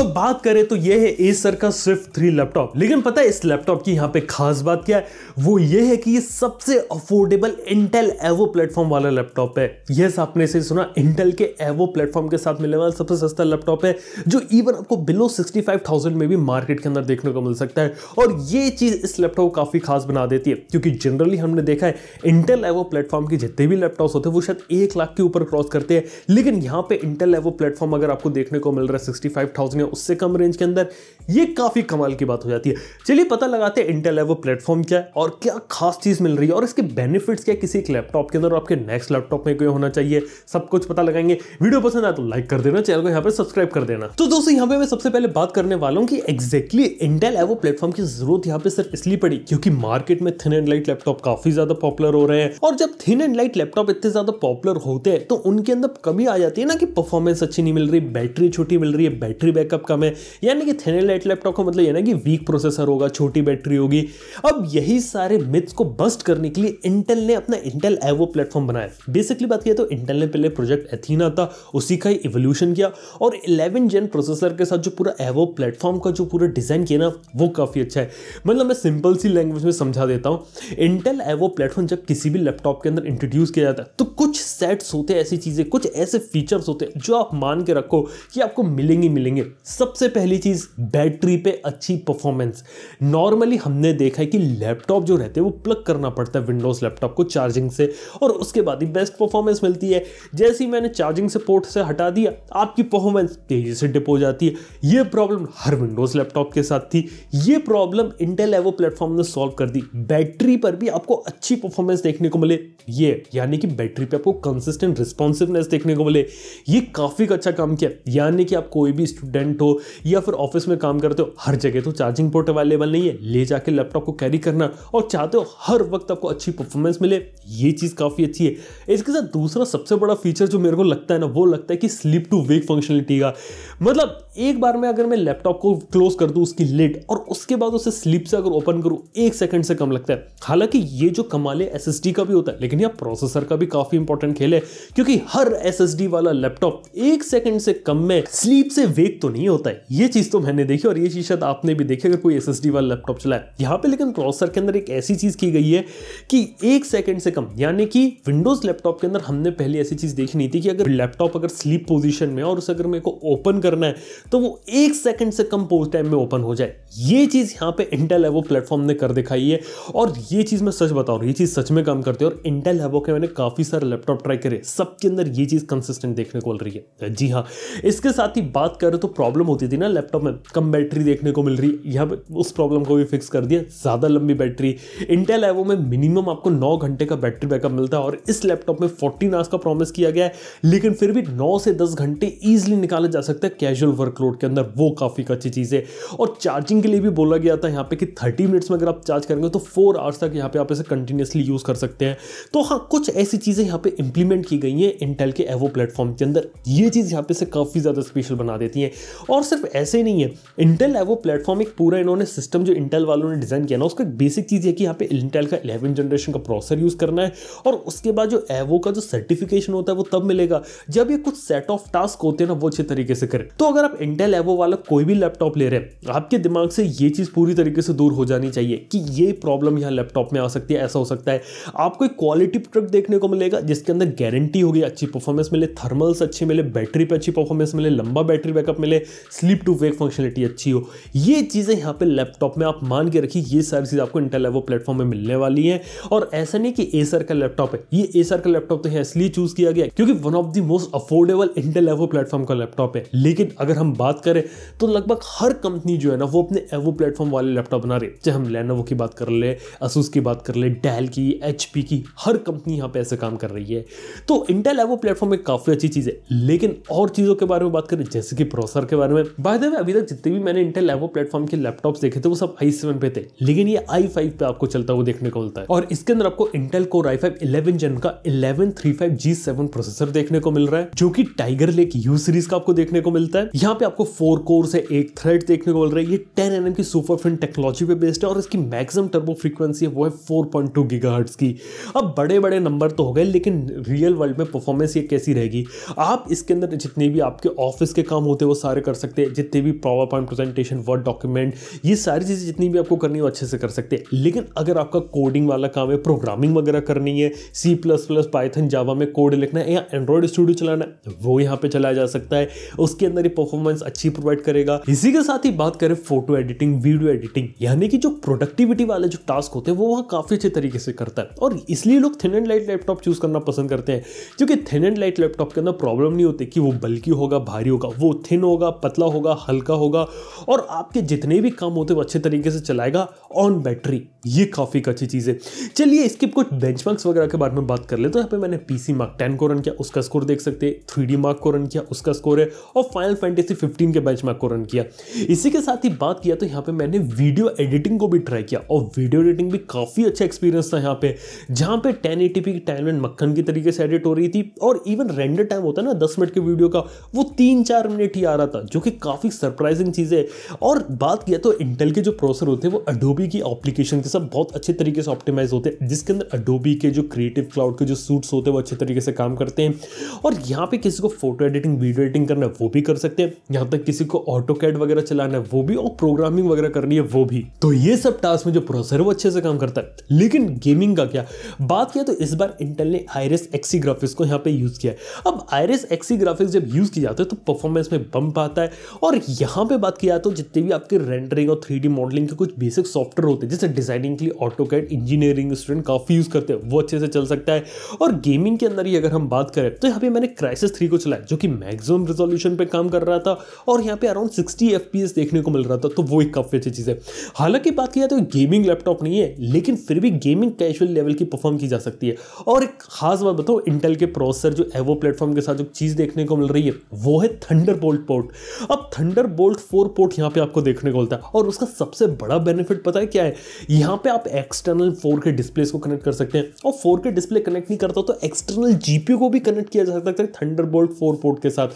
दोस्तों बात करें तो ये है एसर का स्विफ्ट थ्री लैपटॉप लेकिन पता है इस लैपटॉप की यहाँ पे खास बात क्या है? वो ये है कि ये सबसे अफोर्डेबल इंटेल एवो प्लेटफॉर्म वाला लैपटॉप है। यस आपने से सुना इंटेल के एवो प्लेटफॉर्म के साथ मिलने वाला सबसे सस्ता लैपटॉप है, जो इवन आपको बिलो सिक्सटी में भी मार्केट के अंदर देखने को मिल सकता है। और ये चीज़ इस लैपटॉप को काफ़ी खास बना देती है, क्योंकि जनरली हमने देखा है इंटेल एवो प्लेटफॉर्म के जितने भी लैपटॉप होते हैं, वो शायद एक लाख के ऊपर क्रॉस करते हैं। लेकिन यहाँ पे इंटेल एवो प्लेटफॉर्म अगर आपको देखने को मिल रहा है सिक्सटी या उससे कम रेंज के अंदर, ये काफ़ी कमाल की बात हो जाती है। चलिए पता लगाते हैं इंटेल एवो प्लेटफॉर्म क्या है और क्या खास चीज़ मिल रही है और इसके बेनिफिट्स क्या किसी एक लैपटॉप के अंदर आपके नेक्स्ट लैपटॉप में कोई होना चाहिए, सब कुछ पता लगाएँगे। वीडियो पसंद आए तो लाइक कर देना चैनल को यहाँ पे सब्सक्राइब कर देना। तो दोस्तों, यहाँ पे मैं सबसे पहले बात करने वाला हूँ कि एक्जैक्टली इंटेल एवो प्लेटफॉर्म की ज़रूरत यहाँ पे सिर्फ़ इसलिए पड़ी क्योंकि मार्केट में थिन एंड लाइट लैपटॉप काफ़ी ज़्यादा पॉपुलर हो रहे हैं और जब थिन एंड लाइट लैपटॉप इतने ज़्यादा पॉपुलर होते हैं तो उनके अंदर कमी आ जाती है ना कि परफॉर्मेंस अच्छी नहीं मिल रही बैटरी छोटी मिल रही है बैटरी बैकअप कम है। यानी कि थिन लाइट लैपटॉप का मतलब ये ना कि वीक प्रोसेसर होगा, छोटी बैटरी होगी। अब यही सारे मिथ्स को बस्ट करने के लिए इंटेल ने अपना इंटेल एवो प्लेटफॉर्म बनाया। बेसिकली बात किया तो इंटेल ने पहले प्रोजेक्ट एथीना था, उसी का ही इवोल्यूशन किया और 11 जेन प्रोसेसर के साथ जो पूरा एवो प्लेटफॉर्म का जो पूरा डिज़ाइन किया ना, वो काफ़ी अच्छा है। मतलब मैं सिंपल सी लैंग्वेज में समझा देता हूँ। इंटेल एवो प्लेटफॉर्म जब किसी भी लैपटॉप के अंदर इंट्रोड्यूस किया जाता है तो कुछ सेट्स होते हैं, ऐसी चीज़ें, कुछ ऐसे फीचर्स होते हैं, जो आप मान के रखो कि आपको मिलेंगे मिलेंगे। सबसे पहली चीज़, बैटरी पे अच्छी परफॉर्मेंस नॉर्मली हमने देखा है कि लैपटॉप जो रहते हैं, वो प्लग करना पड़ता है विंडोज़ लैपटॉप को चार्जिंग से और उसके बाद ही बेस्ट परफॉर्मेंस मिलती है। जैसे ही मैंने चार्जिंग से पोर्ट से हटा दिया, आपकी परफॉर्मेंस तेज़ी से डिप हो जाती है। ये प्रॉब्लम हर विंडोज़ लैपटॉप के साथ थी। ये प्रॉब्लम इंटेल एवो प्लेटफॉर्म ने सॉल्व कर दी। बैटरी पर भी आपको अच्छी परफॉर्मेंस देखने को मिले। ये, यानी कि बैटरी पे आपको कंसिस्टेंट रिस्पॉन्सिवनेस देखने को मिले। ये काफ़ी अच्छा काम किया। यानी कि आप कोई भी स्टूडेंट हो, या फिर ऑफ़िस में काम करते हो, हर जगह तो चार्जिंग पोर्ट अवेलेबल नहीं है। ले जाके लैपटॉप को कैरी करना और चाहते हो हर वक्त आपको अच्छी परफॉर्मेंस मिले, ये चीज़ काफ़ी अच्छी है। इसके साथ दूसरा सबसे बड़ा फीचर जो मेरे को लगता है ना, वो लगता है कि स्लीप टू वेक फंक्शनलिटी का। मतलब एक बार में अगर मैं लैपटॉप को क्लोज कर दूँ उसकी लिड और उसके बाद उसे स्लीप से अगर ओपन करूँ, एक सेकंड से कम लगता है। हालाँकि ये जो कमाल है एस का भी होता है, लेकिन यह प्रोसेसर का भी काफ़ी इंपॉर्टेंट खेल है, क्योंकि हर एस वाला लैपटॉप एक सेकंड से कम में स्लीप से वेक तो नहीं होता है। ये चीज़ तो मैंने देखी और ये चीज़ शायद आपने भी देखी, अगर कोई एसएसडी वाला लैपटॉप चलाए। यहाँ पे लेकिन प्रोसेसर के अंदर एक ऐसी चीज़ की गई है कि एक सेकंड से कम, यानी कि विंडोज़ लैपटॉप के अंदर हमने पहले ऐसी चीज़ देखी नहीं थी कि अगर लैपटॉप अगर स्लीप पोजिशन में और उसे अगर मेरे को ओपन करना है तो वो एक सेकंड से कम पोज टाइम में ओपन हो जाए। ये चीज़ यहाँ पे इंटेल एवो प्लेटफॉर्म ने कर दिखाई है और ये चीज़ मैं सच बताऊँ, ये चीज़ सच में काम करती है और इंटेल एवो के मैंने काफ़ी सारे लैपटॉप ट्राई करे, सबके अंदर ये चीज़ कंसिस्टेंट देखने को मिल रही है। जी हाँ इसके साथ ही बात करें तो प्रॉब्लम होती थी ना लैपटॉप में कम बैटरी देखने को मिल रही, यहाँ पे उस प्रॉब्लम को भी फिक्स कर दिया, ज़्यादा लंबी बैटरी इंटेल एवो में मिनिमम आपको नौ घंटे का बैटरी बैकअप मिलता है और इस लैपटॉप में फोर्टीन आवर्स का प्रॉमिस किया गया है, लेकिन फिर भी नौ से दस घंटे ईजिली निकाले जा सकते हैं कैजुअल वर्कलोड के अंदर, वो काफ़ी अच्छी चीज़ है। और चार्जिंग के लिए भी बोला गया था यहाँ पे कि थर्टी मिनट्स में अगर आप चार्ज करेंगे तो फोर आवर्स तक यहाँ पे आप इसे कंटिन्यूसली यूज़ कर सकते हैं। तो हाँ कुछ ऐसी चीज़ें यहाँ पे इंप्लीमेंट की गई हैं इंटेल के एवो प्लेटफॉर्म के अंदर। ये चीज़ यहाँ पे से काफ़ी ज़्यादा स्पेशल बना देती है। और सिर्फ़ ऐसे ही नहीं है। इंटेल एवो प्लेटफॉर्म एक पूरा इन्होंने सिस्टम जो इंटेल वालों ने डिज़ाइन किया ना, उसका एक बेसिक चीज़ है कि यहाँ पे इंटेल का इलेवन जनरेशन का प्रोसेसर यूज़ करना है और उसके बाद जो एवो का जो सर्टिफिकेशन होता है वो तब मिलेगा। जब ये कुछ सेट ऑफ़ टास्क होते हैं ना, वो अच्छे तरीके से करें। तो अगर आप इंटेल एवो वाला कोई भी लैपटॉप ले रहे हैं, आपके दिमाग से ये चीज़ पूरी तरीके से दूर हो जानी चाहिए कि ये प्रॉब्लम यहाँ लैपटॉप में आ सकती है, ऐसा हो सकता है। आपको एक क्वालिटी प्रोडक्ट देखने को मिलेगा, जिसके अंदर गारंटी होगी, अच्छी परफॉर्मेंस मिले थर्मल्स अच्छे मिले बैटरी पर अच्छी परफॉर्मेंस मिले, लंबा बैटरी बैकअप मिले स्लीप टू वेक फंक्शनलिटी अच्छी हो। ये चीज़ें यहाँ पे लैपटॉप में आप मान के रखिए, ये सारी चीज़ आपको इंटेल एवो प्लेटफॉर्म में मिलने वाली है। और ऐसा नहीं कि एसर का लैपटॉप है। ये एसर का लैपटॉप तो है इसलिए चूज़ किया गया क्योंकि one of the most affordable Intel Evo platform का लैपटॉप है। लेकिन अगर हम बात करें तो लगभग हर कंपनी जो है ना, वो अपने एवो प्लेटफॉर्म वाले लैपटॉप बना रही है। चाहे हम लेनोवो की बात कर ले असूस की बात कर ले डेल की एच की, हर कंपनी यहाँ पे ऐसे काम कर रही है। तो इंटेल एवो प्लेटफॉर्म एक काफ़ी अच्छी चीज़ है। लेकिन और चीज़ों के बारे में बात करें, जैसे कि प्रोसेसर के बारे में। बाय द वे अभी तक जितने भी मैंने इंटेल एवो प्लेटफॉर्म के लैपटॉप्स देखे थे, वो सब आई सेवन पे थे। लेकिन ये आई फाइव पे आपको चलता हुआ देखने को मिलता है। और इसके अंदर आपको Intel core I five eleven gen का eleven three five G seven processor देखने को मिल रहा है, जो कि टाइगर लेक यू सीरीज़ का आपको देखने को मिलता है। यहाँ पे आपको फोर कोर से एक थ्रेड देखने को मिल रहा है। ये टेन एन की सुपर फिन टेक्नोलॉजी पे बेस्ड है और इसकी मैक्सिमम टर्बो फ्रीक्वेंसी है, वो है फोर पॉइंट टू गीगाहर्ट्ज की। अब बड़े बड़े नंबर तो हो गए, लेकिन रियल वर्ल्ड में परफॉर्मेंस ये कैसी रहेगी? आप इसके अंदर जितने भी आपके ऑफ़िस के काम होते हैं, वो सारे कर सकते हैं, जितने भी power point presentation word document ये सारी चीज़ें जितनी भी आपको करनी है अच्छे से कर सकते हैं। लेकिन अगर आपका कोडिंग वाला काम है प्रोग्रामिंग वगैरह करनी है C plus plus Python Java में कोड लिखना है या एंड्रॉइड स्टूडियो चलाना है, वो यहाँ पे चलाया जा सकता है। उसके अंदर ही परफॉर्मेंस अच्छी प्रोवाइड करेगा। इसी के साथ ही बात करें फ़ोटो एडिटिंग वीडियो एडिटिंग यानी कि जो प्रोडक्टिविटी वाले जो टास्क होते हैं, वो वहाँ काफ़ी अच्छे तरीके से करता है। और इसलिए लोग thin and light laptop choose करना पसंद करते हैं, क्योंकि थिन एंड लाइट लैपटॉप के अंदर प्रॉब्लम नहीं होती कि वो बल्कि होगा, भारी होगा, वो थिन होगा पतला होगा, हल्का होगा और आपके जितने भी काम होते हैं अच्छे तरीके से चलाएगा ऑन बैटरी ये काफ़ी अच्छी चीज़ है। चलिए इसके कुछ बेंचमार्क्स वगैरह के बारे में बात कर ले तो यहाँ पे मैंने पीसी मार्क टेन को रन किया, उसका स्कोर देख सकते हैं। थ्री मार्क को रन किया, उसका स्कोर है। और फाइनल फैंटेसी फिफ्टीन के बेंचमार्क को रन किया। इसी के साथ ही बात किया तो यहाँ पे मैंने वीडियो एडिटिंग को भी ट्राई किया और वीडियो एडिटिंग भी काफ़ी अच्छा एक्सपीरियंस था यहाँ पे, जहाँ पे टेन एटी की टाइम मक्खन की तरीके से एडिट हो रही थी और इवन रेंडर टाइम होता है ना दस मिनट के वीडियो का, वो तीन चार मिनट ही आ रहा था। जो कि काफ़ी सरप्राइजिंग चीज़ है। और बात किया तो इंटेल के जो प्रोसेसर होते हैं, वो अडोबी की एप्लीकेशन के साथ बहुत अच्छे तरीके से ऑप्टिमाइज होते हैं, जिसके अंदर अडोबी के जो क्रिएटिव क्लाउड के जो सूट्स होते हैं, वो अच्छे तरीके से काम करते हैं। और यहाँ पे किसी को फ़ोटो एडिटिंग वीडियो एडिटिंग करना है, वो भी कर सकते हैं। यहाँ तक किसी को ऑटो कैड वगैरह चलाना है, वो भी, और प्रोग्रामिंग वगैरह करनी है, वो भी। तो ये सब टास्क में जो प्रोसेसर वो अच्छे से काम करता है। लेकिन गेमिंग का क्या? बात किया तो इस बार इंटेल ने आयरस एक्सी ग्राफिक्स को यहाँ पे यूज़ किया है। अब आयरस एक्सी ग्राफिक्स जब यूज़ किया जाता है तो परफॉर्मेंस में बम्प आता है। और यहाँ पे बात किया तो जितने भी आपके रेंडरिंग और थ्री मॉडलिंग के कुछ बेसिक सॉफ्टवेयर होते हैं, जैसे डिज़ाइनिंग के लिए ऑटो कैड इंजीनियरिंग स्टूडेंट काफ़ी यूज़ करते हैं, वो अच्छे से चल सकता है। और गेमिंग के अंदर ही अगर हम बात करें तो यहाँ पे मैंने क्राइसिस थ्री को चलाया, जो कि मैक्सिमम रेजोल्यूशन पे काम कर रहा था, और यहाँ पे अराउंड सिक्सटी एफ़ देखने को मिल रहा था तो वो एक काफ़ी अच्छी चीज़ है। हालाँकि बात किया तो गेमिंग लैपटॉप नहीं है, लेकिन फिर भी गेमिंग कैजुअल लेवल की परफॉर्म की जा सकती है। और एक खास बात बताओ इंटेल के प्रोसेसर जो एवो प्लेटफॉर्म के साथ जो चीज़ देखने को मिल रही है, वो है थंडर पोर्ट अब थंडर बोल्ट फोर पोर्ट यहाँ पे आपको देखने को मिलता है। और उसका सबसे बड़ा बेनिफिट पता है क्या है? यहाँ पे आप एक्सटर्नल फोर के डिस्प्ले को कनेक्ट कर सकते हैं। और फोर के डिस्प्ले कनेक्ट नहीं करता तो एक्सटर्नल जीपीयू को भी कनेक्ट किया जा सकता है थंडर बोल्ट फोर पोर्ट के साथ।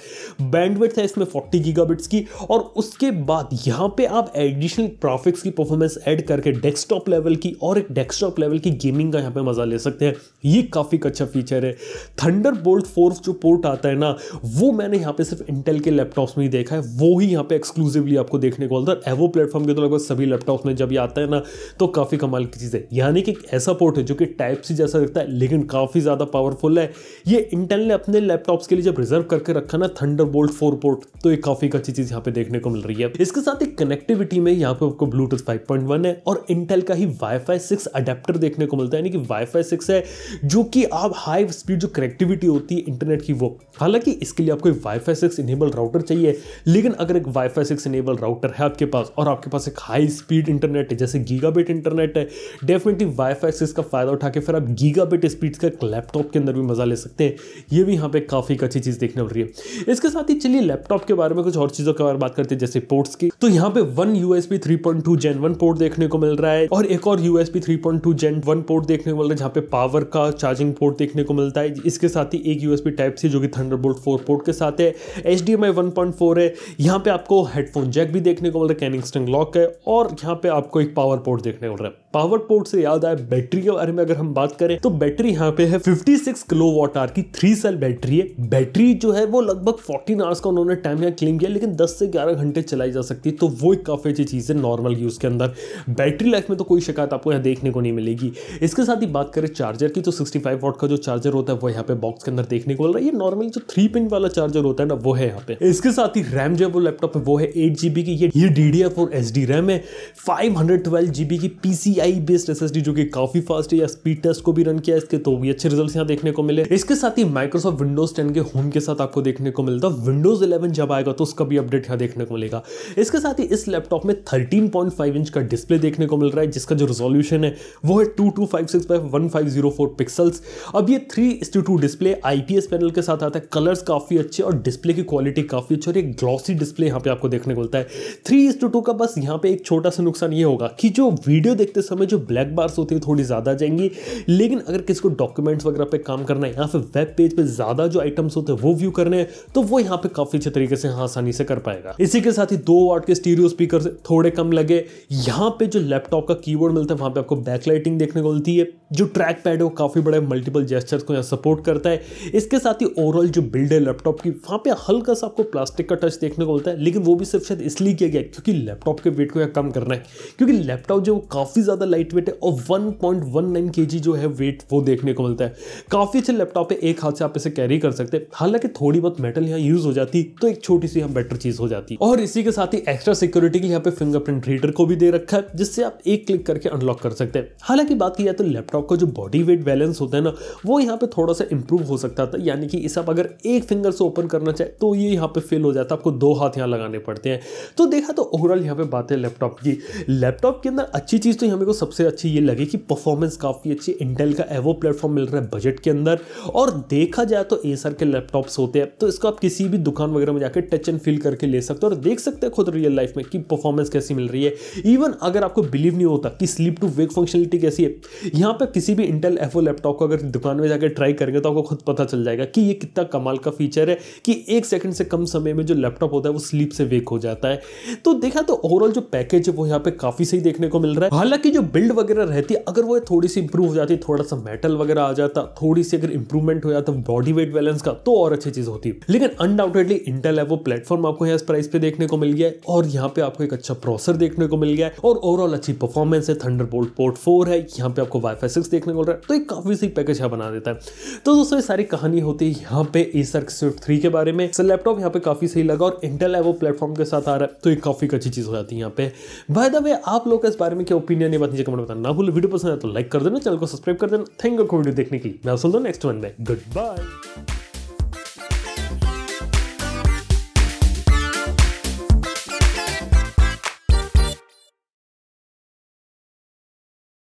बैंडविड्थ है इसमें फोर्टी गीगाबिट्स की। और उसके बाद यहाँ पे आप एडिशनल ग्राफिक्स की परफॉर्मेंस ऐड करके डेस्कटॉप लेवल की और एक डेस्कटॉप लेवल की गेमिंग का यहाँ पे मज़ा ले सकते हैं। ये काफ़ी अच्छा फीचर है। थंडर बोल्ट फोर्स जो पोर्ट आता है ना, वो मैंने यहाँ पे सिर्फ़ इंटेल के लैपटॉप्स में ही देखा है, वो ही यहाँ पे एक्सक्लूसिवली आपको देखने को मिलता है। एवो प्लेटफॉर्म के तो लगभग सभी लैपटॉप्स में जब ये आता है ना तो काफ़ी कमाल की चीज़ है। यानी कि ऐसा पोर्ट है जो कि टाइप सी जैसा लगता है, लेकिन काफ़ी ज़्यादा पावरफुल है। ये इंटेल ने अपने लैपटॉप्स के लिए जब रिज़र्व करके रखा ना थंडर बोल्ट फोर पोर्ट तो ये काफ़ी अच्छी चीज़ यहाँ पे देखने को मिल रही है। इसके साथ ही कनेक्टिविटी में यहाँ पे आपको ब्लूटूथ 5.1 है, और इंटेल का ही वाईफाई 6 अडेप्टर देखने को मिलता है। यानी कि वाईफाई 6 है, जो कि आप हाई स्पीड जो कनेक्टिविटी होती है इंटरनेट की वो। हालाँकि इसके लिए आपको वाईफाई सिक्स इनेबल राउटर चाहिए लेकिन अगर एक वाईफाई सिक्स इनेबल राउटर है आपके पास और आपके पास एक हाई स्पीड इंटरनेट है, जैसे गीगाबिट इंटरनेट है डेफिनेटली वाईफाई सिक्स का फ़ायदा उठा के फिर आप गीगाबिट स्पीड का एक लैपटॉप के अंदर भी मज़ा ले सकते हैं। ये भी यहाँ पे काफ़ी अच्छी चीज़ देखने मिल रही है। इसके साथ ही चलिए लैपटॉप के बारे में कुछ और चीज़ों के बारे में बात करते हैं, जैसे पोर्ट्स की। तो यहाँ पे one USB 3.2 gen one port देखने को मिल रहा है और एक और USB three point two gen one port देखने को मिल रहा है, जहाँ पे पावर का चार्जिंग पोर्ट देखने को मिलता है। इसके साथ ही एक यूएसबी टाइप सी जो कि थंडरबोल्ट फोर पोर्ट के साथ है। H D M I one point four है यहाँ पे आपको हेडफोन जैक भी देखने को मिल रहा है कैनिंग स्टिंग लॉक है और यहाँ पे आपको एक पावर पोर्ट देखने को मिल रहा है। पावर पोर्ट से याद आया बैटरी के बारे में अगर हम बात करें तो बैटरी यहाँ पे है 56 किलो वॉट आर की थ्री सेल बैटरी है। बैटरी जो है वो लगभग 14 आवर्स का उन्होंने टाइम यहाँ क्लेम किया, लेकिन 10 से 11 घंटे चलाई जा सकती है तो वो एक काफ़ी अच्छी चीज़ है नॉर्मल यूज़ के अंदर। बैटरी लाइफ में तो कोई शिकायत आपको यहाँ देखने को नहीं मिलेगी। इसके साथ ही बात करें चार्जर की तो सिक्सटी फाइव का जो चार्जर होता है, वो यहाँ पे बॉक्स के अंदर देखने को मिल रहा है। ये नॉर्मली जो थ्री पिन वाला चार्जर होता है ना, वो है यहाँ पे। इसके साथ ही रैम जो वो लैपटॉप है वो है एट की। ये डी डी एफ़ रैम है। Five hundred twelve PCI based S जो कि काफ़ी फास्ट है या स्पीड टेस्ट को भी रन किया इसके तो भी अच्छे रिज़ल्ट यहाँ देखने को मिले। इसके साथ ही माइक्रोसॉफ्ट विंडोज़ टेन के होम के साथ आपको देखने को मिलता है। विंडोज़ इलेवन जब आएगा तो उसका भी अपडेट यहाँ देखने को मिलेगा। इसके साथ ही इस लैपटॉप में थर्टीन इंच का डिस्प्ले देखने को मिल रहा है, जिसका जो रिजोल्यूशन है, वो है टू टू पिक्सल्स अब ये थ्री डिस्प्ले आईपीएस पैनल के साथ आता है। कलर्स काफ़ी अच्छे और डिस्प्ले की क्वालिटी काफ़ी अच्छी और एक ग्लॉसी डिस्प्ले यहाँ पे आपको देखने को मिलता है। थ्री का बस यहाँ पे एक छोटा सा नुकसान ये होगा कि जो वीडियो देखते समय जो ब्लैक बार्स होती है, थोड़ी ज़्यादा जाएँगी। लेकिन अगर किसी को डॉक्यूमेंट्स वगैरह पे काम करना है या फिर वेब पेज पे ज़्यादा जो आइटम्स होते हैं, वो व्यू करने हैं तो वो यहाँ पे काफ़ी अच्छे तरीके से यहाँ आसानी से कर पाएगा। इसी के साथ ही दो वाट के स्टीरियो स्पीकर थोड़े कम लगे। यहाँ पे जो लैपटॉप का कीबोर्ड मिलता है, वहाँ पे आपको बैकलाइटिंग देखने को मिलती है। जो ट्रैक पैड है वो काफ़ी बड़े मल्टीपल जेस्टर्स को यहाँ सपोर्ट करता है। इसके साथ ही ओवरऑल जो बिल्ड है लैपटॉप की, वहाँ पे हल्का सा आपको प्लास्टिक का टच देखने को मिलता है, लेकिन वो भी सिर्फ़ शायद इसलिए किया गया क्योंकि लैपटॉप के वेट को यहाँ कम करना है। क्योंकि लैपटॉप जो काफ़ी ज़्यादा लाइट वेट है और वन पॉइंट वन नाइन के जी जो है वेट वो देखने को मिलता है। काफ़ी अच्छे लैपटॉप है एक हाथ से आप इसे कैरी कर सकते हैं। हालाँकि थोड़ी बहुत मेटल यहाँ यूज़ हो जाती तो एक छोटी सी यहाँ बेटर चीज़ हो जाती। और इसी के साथ ही एक्स्ट्रा सिक्योरिटी के यहाँ पे फिंगरप्रिंट रीडर को भी दे रखा है, जिससे आप एक क्लिक करके अनलॉक कर सकते हैं। हालाँकि बात की जाए तो लैपटॉप का जो बॉडी वेट बैलेंस होता है ना, वो यहाँ पे थोड़ा सा इंप्रूव हो सकता था। यानी कि इसे आप अगर एक फिंगर से ओपन करना चाहे तो ये यहाँ पे फेल हो जाता, आपको दो हाथ यहाँ लगाने पड़ते हैं। तो देखा तो ओवरऑल यहाँ पे बात है लैपटॉप की। लैपटॉप के अंदर अच्छी चीज़ तो यहाँ को सबसे अच्छी ये लगी कि परफॉर्मेंस काफ़ी अच्छी इंटेल का एवो प्लेटफॉर्म मिल रहा है बजट के अंदर। और देखा जाए तो एसर के लैपटॉप्स होते हैं तो इसको आप किसी भी दुकान वगैरह में जाकर टच एंड फील करके ले सकते हो और देख सकते हैं खुद रियल लाइफ में कि परफॉर्मेंस कैसी मिल रही है। इवन अगर आपको बिलीव नहीं होता कि स्लीप टू वेक फंक्शनलिटी कैसी है, यहाँ पर किसी भी इंटेल एफओ लैपटॉप को अगर दुकान में जाकर ट्राई करेंगे तो आपको खुद पता चल जाएगा कि ये कितना कमाल का फीचर है कि एक सेकंड से कम समय में जो लैपटॉप होता है वो स्लीप से वेक हो जाता है। तो देखा तो ओवरऑल जो पैकेज है वो यहाँ पे काफ़ी सही देखने को मिल रहा है। हालाँकि जो बिल्ड वगैरह रहती है, अगर वो थोड़ी सी इंप्रूव हो जाती, थोड़ा सा मेटल वगैरह आ जाता थोड़ी सी अगर इंप्रूवमेंट हो जाता बॉडी वेट बैलेंस का तो और अच्छी चीज़ होती। लेकिन अनडाउटेडली इंटेल है वो प्लेटफॉर्म आपको यहाँ प्राइस पे देखने को मिल गया है और यहाँ पे आपको एक अच्छा प्रोसेसर देखने को मिल गया है और ओवरऑल अच्छी परफॉर्मेंस है थंडर पोर्ट फोर है, यहाँ पे आपको वाईफाई सिक्स देखने को मिल रहा है तो एक काफ़ी सही पैकेज यहाँ बना देता है। तो दोस्तों, ये सारी कहानी होती है यहाँ पे एसर स्विफ्ट थ्री के बारे में। लैपटॉप यहाँ पे काफ़ी सही लगा और इंटेल है वो प्लेटफॉर्म के साथ आ रहा है तो एक काफ़ी अच्छी चीज़ हो जाती है यहाँ पे। बाय द वे आप लोग इस बारे में क्या ओपिनियन है बात नीचे कमेंट बताना ना भूल। वीडियो पसंद है तो लाइक कर देना, चैनल को सब्सक्राइब कर देना। थैंक यू वीडियो देखने की मैं सुन नेक्स्ट वन में। Good bye